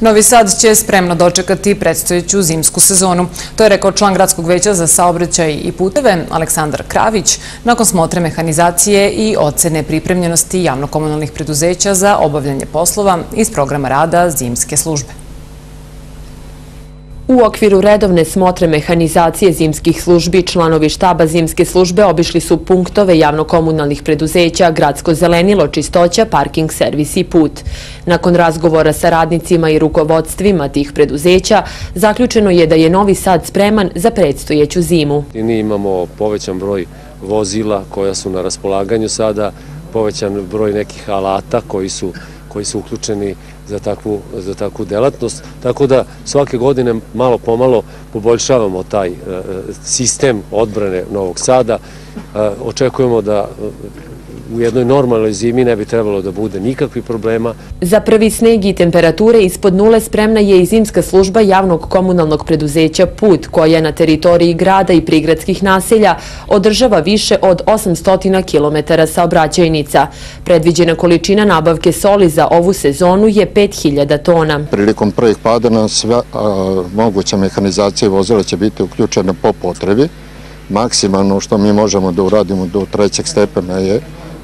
Novi Sad će spremno dočekati predstojeću zimsku sezonu. To je rekao član Gradskog veća za saobraćaj i puteve Aleksandar Kravić nakon smotre mehanizacije i ocene pripremljenosti javnokomunalnih preduzeća za obavljanje poslova iz programa rada zimske službe. U okviru redovne smotre mehanizacije zimskih službi, članovi štaba zimske službe obišli su punktove javnokomunalnih preduzeća, gradsko zelenilo, čistoća, parking, servis i put. Nakon razgovora sa radnicima i rukovodstvima tih preduzeća, zaključeno je da je Novi Sad spreman za predstojeću zimu. Mi imamo povećan broj vozila koja su na raspolaganju sada, povećan broj nekih alata koji su koji su uključeni za takvu, za takvu delatnost. Tako da svake godine malo pomalo poboljšavamo taj e, e, sistem odbrane Novog Sada. E, očekujemo da u jednoj normalnoj zimi ne bi trebalo da bude nikakvi problema. Za prvi sneg i temperature ispod nule spremna je i zimska služba javnog komunalnog preduzeća PUT, koja na teritoriji grada i prigradskih naselja održava više od 800 km saobraćajnica. Predviđena količina nabavke soli za ovu sezonu je 5000 tona. Prilikom prvih padana sve moguća mehanizacija vozila će biti uključena po potrebi. Maksimalno što mi možemo da uradimo do trećeg stepena je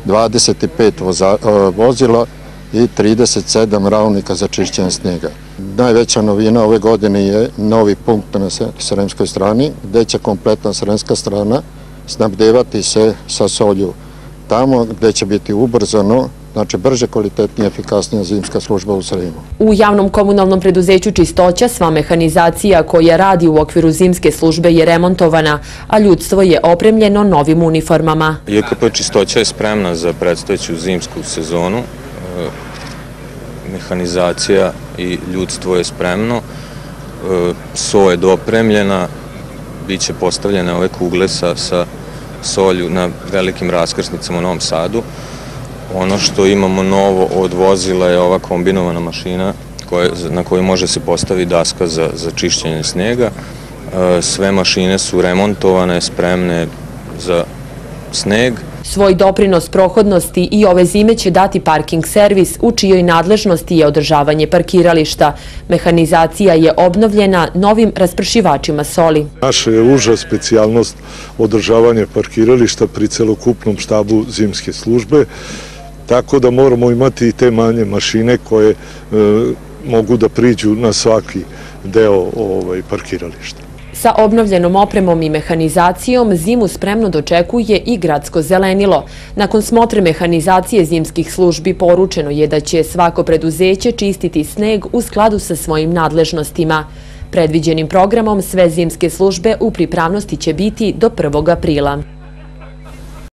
25 e, vozila i 37 ravnika za čišćenje snijega. Najveća novina ove godine je novi punkt na sremskoj strani, gde će kompletna sremska strana snabdevati se sa solju. Tamo gde će biti ubrzano znači brže, kvalitetnije, efikasnija zimska služba u Sremu. U javnom komunalnom preduzeću Čistoća sva mehanizacija koja radi u okviru zimske službe je remontovana, a ljudstvo je opremljeno novim uniformama. JKP Čistoća je spremna za predstojeću zimsku sezonu. E, mehanizacija i ljudstvo je spremno. E, so je dopremljena, bit će postavljene ove kugle sa solju na velikim raskrsnicama u Novom Sadu. Ono što imamo novo od vozila je ova kombinovana mašina na kojoj može se postaviti daska za čišćenje snega. E, sve mašine su remontovane, spremne za sneg. Svoj doprinos prohodnosti i ove zime će dati parking servis u čijoj nadležnosti je održavanje parkirališta. Mehanizacija je obnovljena novim raspršivačima soli. Naša je uža specijalnost održavanje parkirališta pri celokupnom štabu zimske službe tako da moramo imati i te manje mašine koje e, mogu da priđu na svaki deo ovaj, parkirališta. Sa obnovljenom opremom i mehanizacijom zimu spremno dočekuje i gradsko zelenilo. Nakon smotre mehanizacije zimskih službi poručeno je da će svako preduzeće čistiti sneg u skladu sa svojim nadležnostima. Predviđenim programom sve zimske službe u pripravnosti će biti do 1. aprila.